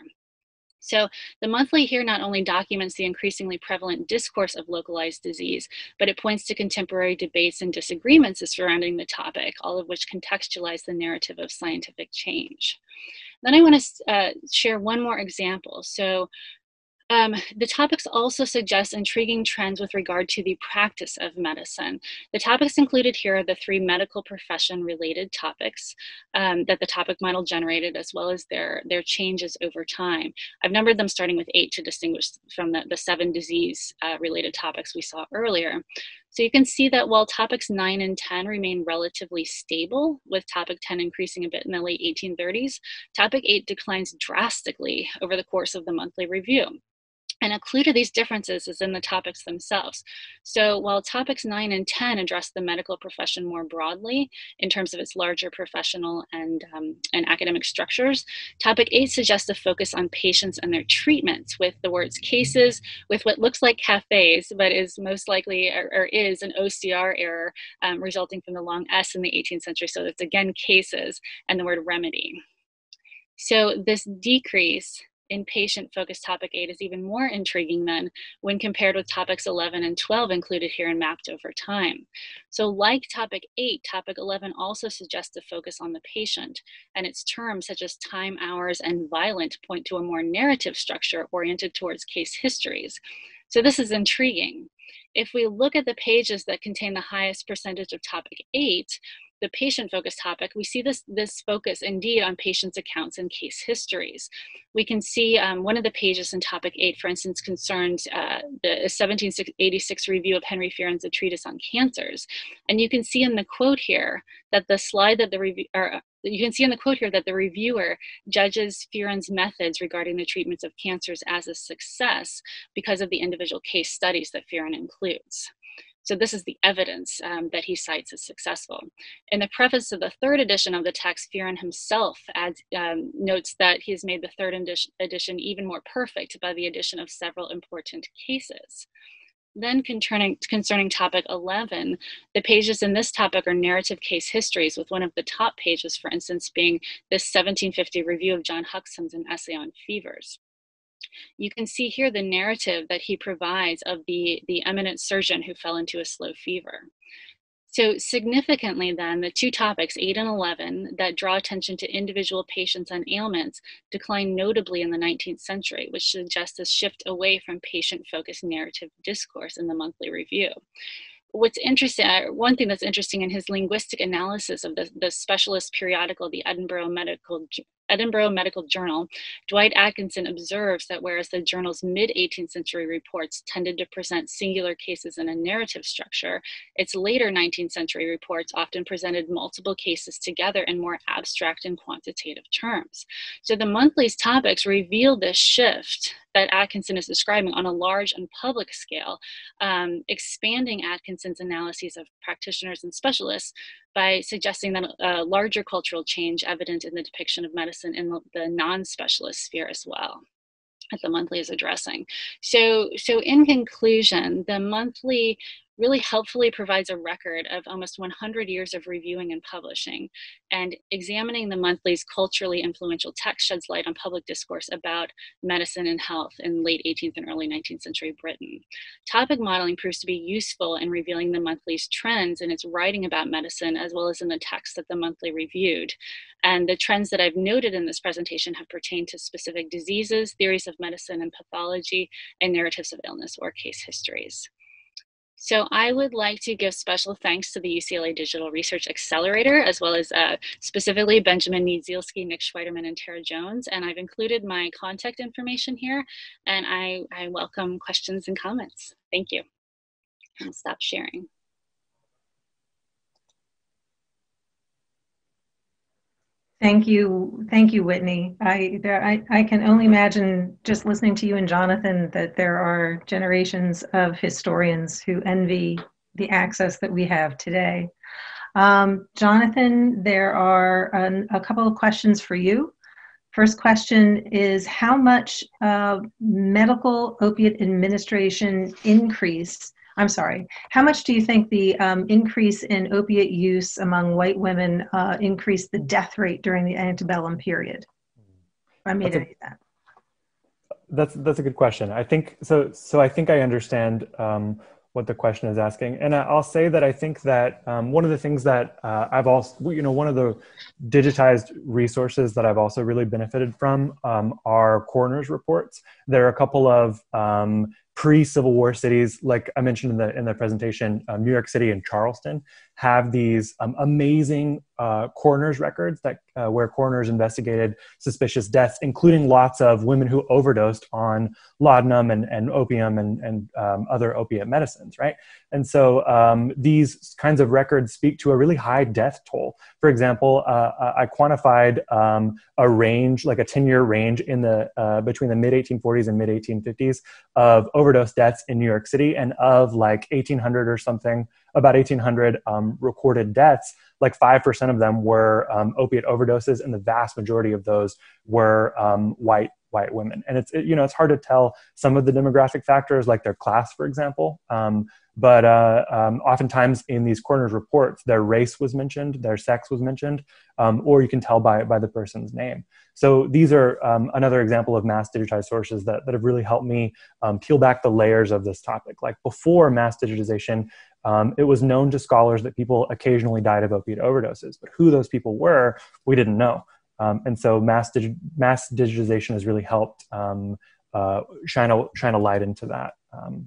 So the monthly here not only documents the increasingly prevalent discourse of localized disease, but it points to contemporary debates and disagreements surrounding the topic, all of which contextualize the narrative of scientific change. Then I want to uh, share one more example. So um, the topics also suggest intriguing trends with regard to the practice of medicine. The topics included here are the three medical profession related topics um, that the topic model generated, as well as their, their changes over time. I've numbered them starting with eight to distinguish from the, the seven disease uh, related topics we saw earlier. So you can see that while topics 9 and 10 remain relatively stable, with topic 10 increasing a bit in the late 1830s, topic 8 declines drastically over the course of the monthly review. And a clue to these differences is in the topics themselves. So while topics 9 and 10 address the medical profession more broadly in terms of its larger professional and, um, and academic structures, topic 8 suggests a focus on patients and their treatments with the words cases, with what looks like cafes, but is most likely or, or is an OCR error um, resulting from the long S in the 18th century. So it's again cases and the word remedy. So this decrease in patient-focused topic 8 is even more intriguing then when compared with topics 11 and 12 included here and mapped over time. So like topic 8, topic 11 also suggests a focus on the patient, and its terms such as time, hours, and violent point to a more narrative structure oriented towards case histories. So this is intriguing. If we look at the pages that contain the highest percentage of topic 8, the patient focused topic, we see this, this focus indeed on patients' accounts and case histories. We can see um, one of the pages in topic eight, for instance, concerns uh, the 1786 review of Henry Fearon's A Treatise on Cancers. And you can see in the quote here that the slide that the review, or uh, you can see in the quote here that the reviewer judges Fearon's methods regarding the treatments of cancers as a success because of the individual case studies that Fearon includes. So this is the evidence um, that he cites as successful. In the preface of the third edition of the text, Fearon himself adds, um, notes that he has made the third edition even more perfect by the addition of several important cases. Then concerning, concerning topic 11, the pages in this topic are narrative case histories, with one of the top pages, for instance, being this 1750 review of John Huxham's an essay on fevers. You can see here the narrative that he provides of the, the eminent surgeon who fell into a slow fever. So, significantly, then, the two topics, 8 and 11, that draw attention to individual patients and ailments decline notably in the 19th century, which suggests a shift away from patient focused narrative discourse in the monthly review what's interesting, one thing that's interesting in his linguistic analysis of the, the specialist periodical, the Edinburgh Medical Edinburgh Medical Journal, Dwight Atkinson observes that whereas the journal's mid 18th century reports tended to present singular cases in a narrative structure, its later 19th century reports often presented multiple cases together in more abstract and quantitative terms. So the monthly's topics reveal this shift that Atkinson is describing on a large and public scale, um, expanding Atkinson's analyses of practitioners and specialists by suggesting that a larger cultural change evident in the depiction of medicine in the non-specialist sphere as well the monthly is addressing. So, so in conclusion, the monthly really helpfully provides a record of almost 100 years of reviewing and publishing. And examining the monthly's culturally influential text sheds light on public discourse about medicine and health in late 18th and early 19th century Britain. Topic modeling proves to be useful in revealing the monthly's trends in its writing about medicine, as well as in the text that the monthly reviewed. And the trends that I've noted in this presentation have pertained to specific diseases, theories of medicine and pathology, and narratives of illness or case histories. So I would like to give special thanks to the UCLA Digital Research Accelerator, as well as uh, specifically Benjamin Niedzielski, Nick Schweiderman, and Tara Jones. And I've included my contact information here, and I, I welcome questions and comments. Thank you. I'll stop sharing. Thank you, thank you, Whitney. I, there, I, I can only imagine just listening to you and Jonathan that there are generations of historians who envy the access that we have today. Um, Jonathan, there are an, a couple of questions for you. First question is how much uh, medical opiate administration increase I'm sorry. How much do you think the um, increase in opiate use among white women uh, increased the death rate during the antebellum period? I made that's a, that. That's that's a good question. I think so. So I think I understand um, what the question is asking, and I'll say that I think that um, one of the things that uh, I've also, you know, one of the digitized resources that I've also really benefited from um, are coroner's reports. There are a couple of um, pre-Civil War cities, like I mentioned in the in the presentation, um, New York City and Charleston have these um, amazing uh, coroner's records that uh, where coroners investigated suspicious deaths, including lots of women who overdosed on laudanum and, and opium and, and um, other opiate medicines, right? And so um, these kinds of records speak to a really high death toll. For example, uh, uh I quantified um, a range, like a 10-year range in the uh, between the mid 1840s and mid 1850s of overdose deaths in New York City, and of like 1800 or something about 1,800 um, recorded deaths, like 5% of them were um, opiate overdoses, and the vast majority of those were um, white white women. And it's it, you know it's hard to tell some of the demographic factors, like their class, for example. Um, but uh, um, oftentimes in these coroners reports, their race was mentioned, their sex was mentioned, um, or you can tell by by the person's name. So these are another example of mass digitized sources that, that have really helped me peel back the layers of this topic. Like before mass digitization, um, it was known to scholars that people occasionally died of opiate overdoses, but who those people were, we didn't know. Um, and so mass, mass digitization has really helped um, uh, shine, a, shine a light into that. Um,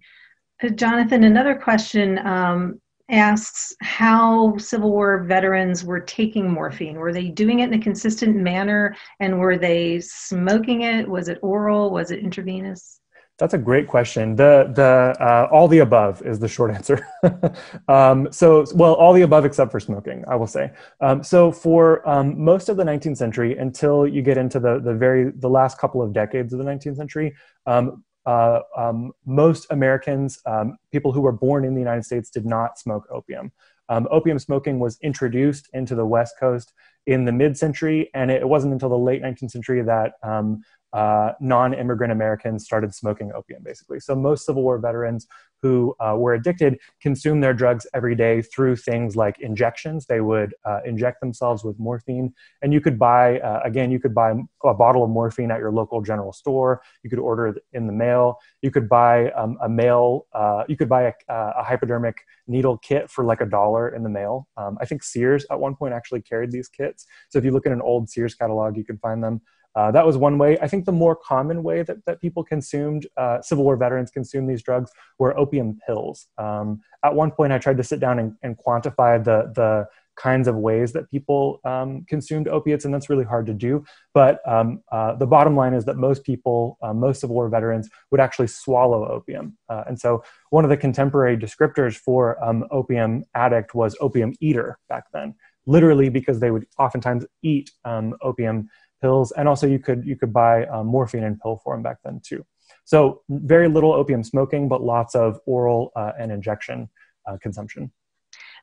uh, Jonathan, another question um, asks how Civil War veterans were taking morphine. Were they doing it in a consistent manner and were they smoking it? Was it oral? Was it intravenous? That's a great question. The the uh, all the above is the short answer. um, so well, all the above except for smoking, I will say. Um, so for um, most of the 19th century, until you get into the the very the last couple of decades of the 19th century, um, uh, um, most Americans, um, people who were born in the United States, did not smoke opium. opium smoking was introduced into the West Coast in the mid century, and it wasn't until the late 19th century that um, uh, non-immigrant Americans started smoking opium, basically. So most Civil War veterans who uh, were addicted consumed their drugs every day through things like injections. They would uh, inject themselves with morphine, and you could buy, uh, again, you could buy a bottle of morphine at your local general store. You could order it in the mail. You could buy um, a mail, uh, you could buy a, a, hypodermic needle kit for like a dollar in the mail. Um, I think Sears at one point actually carried these kits. So if you look at an old Sears catalog, you can find them. Uh, that was one way. I think the more common way that, that people consumed, uh, Civil War veterans consumed these drugs were opium pills. Um, at one point, I tried to sit down and, and quantify the, the kinds of ways that people um, consumed opiates, and that's really hard to do. But um, uh, the bottom line is that most people, uh, most Civil War veterans, would actually swallow opium. Uh, and so, one of the contemporary descriptors for um, opium addict was opium eater back then, literally because they would oftentimes eat um, opium pills, and also you could you could buy um, morphine in pill form back then too. So very little opium smoking, but lots of oral uh, and injection uh, consumption.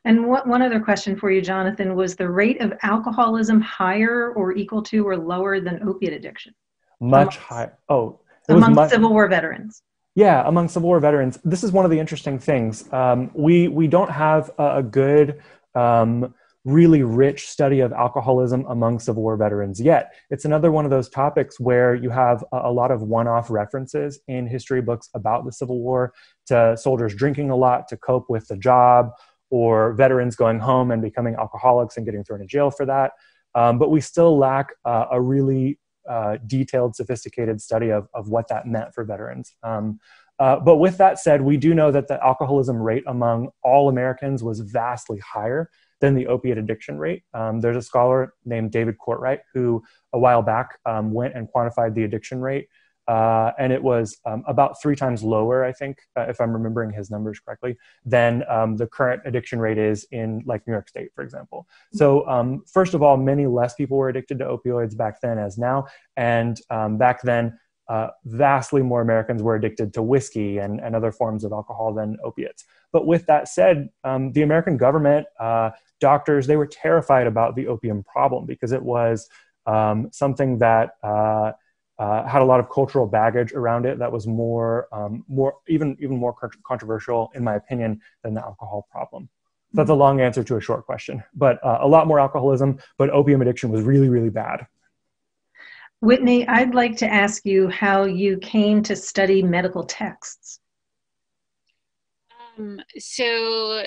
And what, one other question for you, Jonathan, was the rate of alcoholism higher or equal to or lower than opiate addiction? Much higher. Oh, among much, Civil War veterans. Yeah, among Civil War veterans. This is one of the interesting things. Um, we we don't have a, a good um, really rich study of alcoholism among Civil War veterans yet. It's another one of those topics where you have a, lot of one off references in history books about the Civil War to soldiers drinking a lot to cope with the job, or veterans going home and becoming alcoholics and getting thrown in jail for that. Um, but we still lack uh, a really uh, detailed, sophisticated study of, of what that meant for veterans. Um, uh, but with that said, we do know that the alcoholism rate among all Americans was vastly higher than the opiate addiction rate. Um, there's a scholar named David Courtwright who, a while back, um, went and quantified the addiction rate, uh, and it was um, about three times lower, I think, uh, if I'm remembering his numbers correctly, than um, the current addiction rate is in like New York State, for example. So, um, first of all, many less people were addicted to opioids back then as now, and um, back then. Uh, vastly more Americans were addicted to whiskey and, and other forms of alcohol than opiates. But with that said, um, the American government uh, doctors they were terrified about the opium problem because it was um, something that uh, uh, had a lot of cultural baggage around it that was more um, more even even more controversial in my opinion than the alcohol problem. That's a long answer to a short question but uh, a lot more alcoholism but opium addiction was really really bad. Whitney i'd like to ask you how you came to study medical texts um, so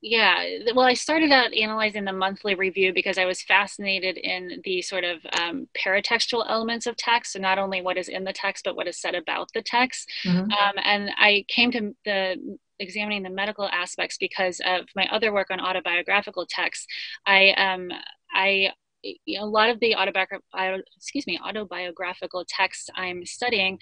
yeah well i started out analyzing the monthly review because i was fascinated in the sort of um, paratextual elements of text. So not only what is in the text but what is said about the text. Mm-hmm. um, and i came to the examining the medical aspects because of my other work on autobiographical texts. I um, i a lot of the autobiographical excuse me autobiographical texts i'm studying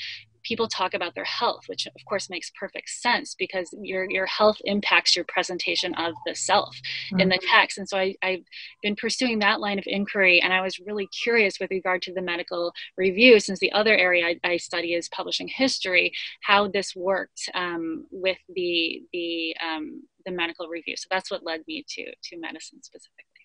people talk about their health, which of course makes perfect sense because your your health impacts your presentation of the self mm-hmm. in the mm-hmm. text. And so I, I've been pursuing that line of inquiry, and I was really curious with regard to the medical review, since the other area I, I study is publishing history, how this worked um, with the the um, the medical review. So that's what led me to to medicine specifically.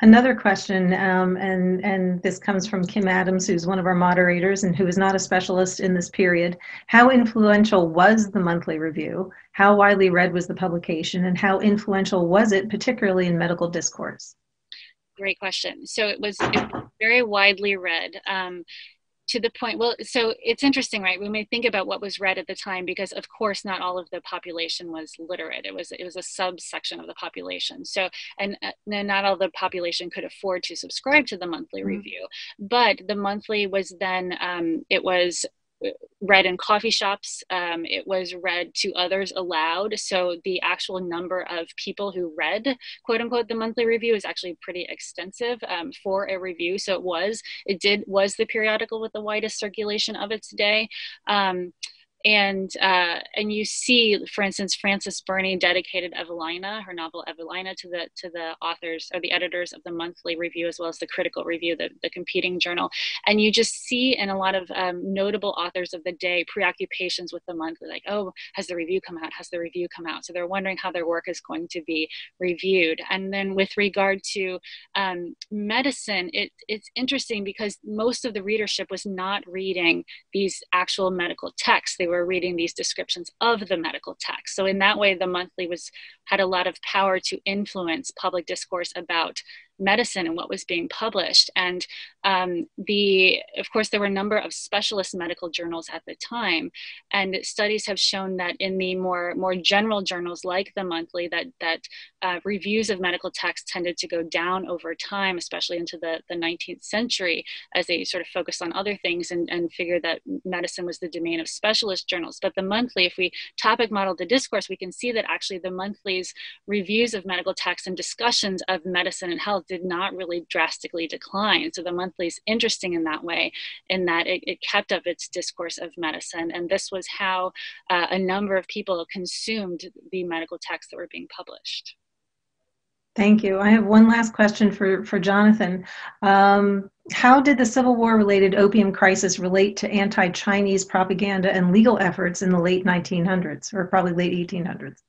Another question, um, and, and this comes from Kim Adams, who's one of our moderators and who is not a specialist in this period. How influential was the monthly review? How widely read was the publication? And how influential was it, particularly in medical discourse? Great question. So it was, it was very widely read. Um, to the point well so it's interesting right? We may think about what was read at the time because of course not all of the population was literate. It was it was a subsection of the population. So and, uh, not all the population could afford to subscribe to the monthly mm-hmm. review. But the monthly was then um, it was read in coffee shops. Um, it was read to others aloud. So the actual number of people who read, quote unquote, the monthly review is actually pretty extensive um, for a review. So it was, it did, was the periodical with the widest circulation of its day. Um, and uh, and you see, for instance, Frances Burney dedicated Evelina, her novel Evelina, to the to the authors or the editors of the monthly review as well as the critical review, the, the competing journal. And you just see in a lot of um, notable authors of the day preoccupations with the monthly, like, oh, has the review come out? Has the review come out? So they're wondering how their work is going to be reviewed. And then with regard to um, medicine, it, it's interesting because most of the readership was not reading these actual medical texts. They were reading these descriptions of the medical text. So in that way, the monthly was had a lot of power to influence public discourse about medicine and what was being published. And um, the, of course, there were a number of specialist medical journals at the time, and studies have shown that in the more more general journals like the Monthly, that that uh, reviews of medical texts tended to go down over time, especially into the, the 19th century, as they sort of focused on other things and, and figured that medicine was the domain of specialist journals. But the Monthly, if we topic model the discourse, we can see that actually the Monthly's reviews of medical texts and discussions of medicine and health did not really drastically decline. So the monthly is interesting in that way, in that it, it kept up its discourse of medicine. And this was how uh, a number of people consumed the medical texts that were being published. Thank you. I have one last question for, for Jonathan. Um, how did the Civil War related opium crisis relate to anti Chinese propaganda and legal efforts in the late 1900s, or probably late 1800s?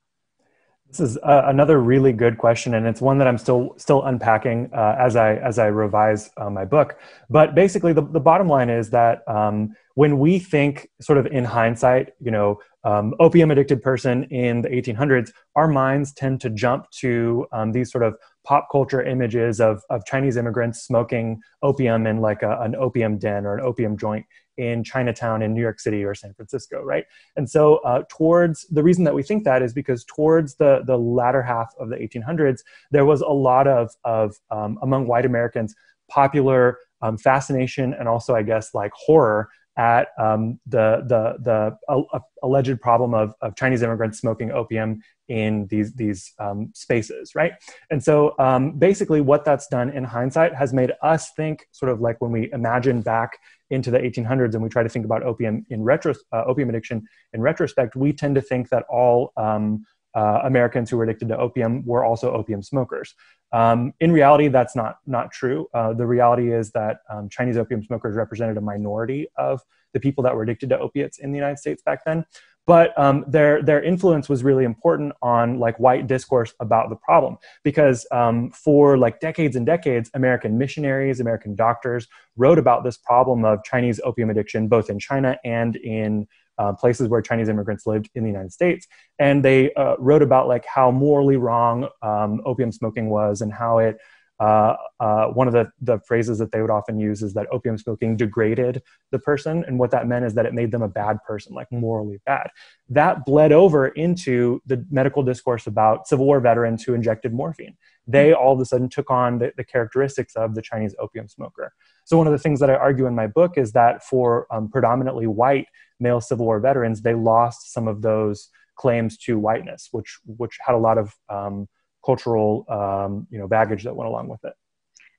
This is uh, another really good question, and it's one that I'm still still unpacking uh, as I as I revise uh, my book. But basically, the, the bottom line is that um, when we think, sort of in hindsight, you know, um, opium addicted person in the 1800s, our minds tend to jump to um, these sort of pop culture images of of Chinese immigrants smoking opium in like a, an opium den or an opium joint in Chinatown in New York City or San Francisco, right? And so, uh, towards the reason that we think that is because towards the the latter half of the 1800s, there was a lot of of um, among white Americans popular um, fascination and also, I guess, like horror at um, the the the uh, alleged problem of, of Chinese immigrants smoking opium in these these um, spaces, right? And so um, basically, what that's done in hindsight has made us think, sort of like when we imagine back into the 1800s and we try to think about opium in retro uh, opium addiction in retrospect, we tend to think that all um, uh, Americans who were addicted to opium were also opium smokers. Um, in reality, that's not not true. Uh, the reality is that um, Chinese opium smokers represented a minority of the people that were addicted to opiates in the United States back then but um, their their influence was really important on like white discourse about the problem because um, for like decades and decades american missionaries american doctors wrote about this problem of chinese opium addiction both in china and in uh, places where chinese immigrants lived in the united states. And they uh, wrote about like how morally wrong um, opium smoking was and how it uh, uh, one of the, the phrases that they would often use is that opium smoking degraded the person. And what that meant is that it made them a bad person, like morally bad. That bled over into the medical discourse about Civil War veterans who injected morphine. They all of a sudden took on the, the characteristics of the Chinese opium smoker. So, one of the things that I argue in my book is that for um, predominantly white male Civil War veterans, they lost some of those claims to whiteness, which, which had a lot of um, cultural um, you know baggage that went along with it.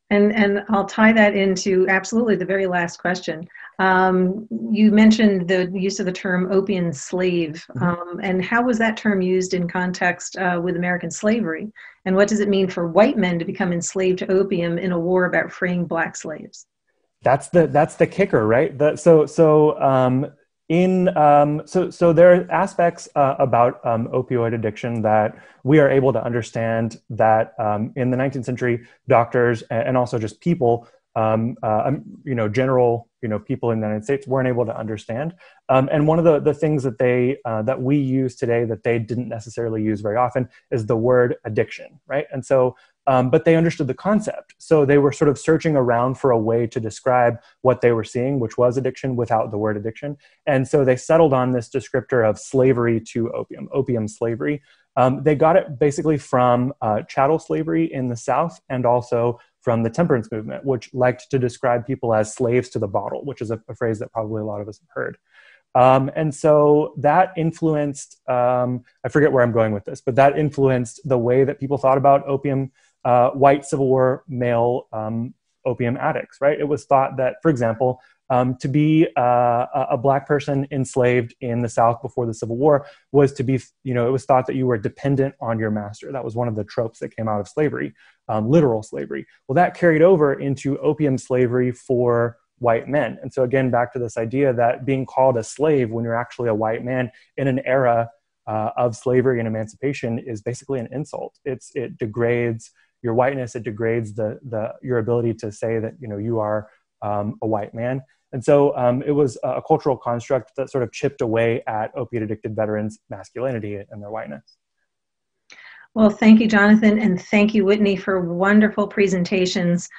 And and I'll tie that into absolutely the very last question. Um, you mentioned the use of the term opium slave, mm-hmm. um, and how was that term used in context uh, with American slavery? And what does it mean for white men to become enslaved to opium in a war about freeing black slaves? That's the that's the kicker, right? The, so so um, in um, so so there are aspects uh, about um, opioid addiction that we are able to understand that um, in the 19th century doctors and also just people um, uh, um, you know general you know people in the united states weren't able to understand. Um, and one of the, the things that they uh, that we use today that they didn't necessarily use very often is the word addiction right? And so um, but they understood the concept. So they were sort of searching around for a way to describe what they were seeing, which was addiction without the word addiction. And so they settled on this descriptor of slavery to opium, opium slavery. Um, they got it basically from uh, chattel slavery in the South and also from the temperance movement, which liked to describe people as slaves to the bottle, which is a, a phrase that probably a lot of us have heard. Um, and so that influenced, um, I forget where I'm going with this, but that influenced the way that people thought about opium uh, white Civil War male um, opium addicts, right? It was thought that, for example, um, to be uh, a black person enslaved in the South before the Civil War was to be, you know, it was thought that you were dependent on your master. That was one of the tropes that came out of slavery, um, literal slavery. Well, that carried over into opium slavery for white men. And so, again, back to this idea that being called a slave when you're actually a white man in an era uh, of slavery and emancipation is basically an insult. It's, it degrades your whiteness, it degrades the, the, your ability to say that you, know, you are um, a white man. And so um, it was a cultural construct that sort of chipped away at opiate addicted veterans' masculinity and their whiteness. Well, thank you, Jonathan, and thank you, Whitney, for wonderful presentations